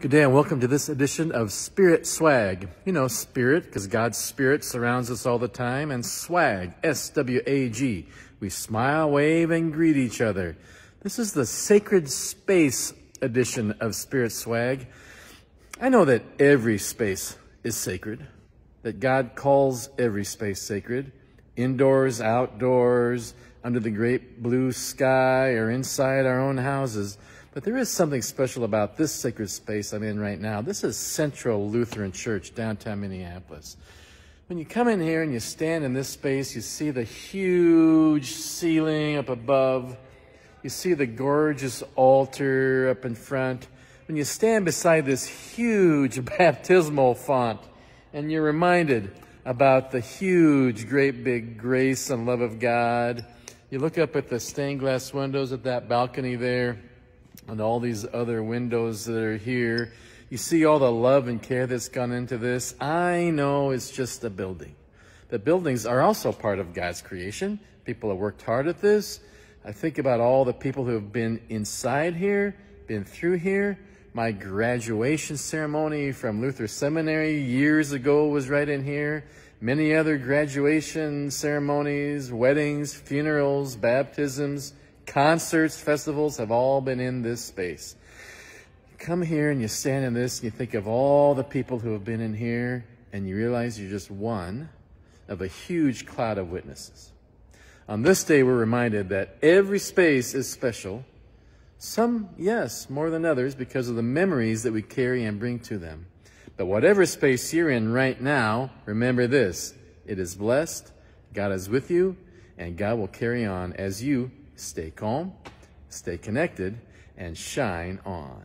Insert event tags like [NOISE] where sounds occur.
Good day and welcome to this edition of Spirit Swag. You know, spirit, because God's spirit surrounds us all the time, and swag, S-W-A-G. We smile, wave, and greet each other. This is the Sacred Space edition of Spirit Swag. I know that every space is sacred, that God calls every space sacred, indoors, outdoors, under the great blue sky, or inside our own houses. But there is something special about this sacred space I'm in right now. This is Central Lutheran Church, downtown Minneapolis. When you come in here and you stand in this space, you see the huge ceiling up above. You see the gorgeous altar up in front. When you stand beside this huge [LAUGHS] baptismal font, and you're reminded about the huge, great big grace and love of God, you look up at the stained glass windows at that balcony there and all these other windows that are here. You see all the love and care that's gone into this. I know it's just a building. The buildings are also part of God's creation. People have worked hard at this. I think about all the people who have been inside here, been through here. My graduation ceremony from Luther Seminary years ago was right in here. Many other graduation ceremonies, weddings, funerals, baptisms, Concerts, festivals have all been in this space. You come here and you stand in this and you think of all the people who have been in here and you realize you're just one of a huge cloud of witnesses. On this day, we're reminded that every space is special. Some, yes, more than others because of the memories that we carry and bring to them. But whatever space you're in right now, remember this. It is blessed, God is with you, and God will carry on as you Stay calm, stay connected, and shine on.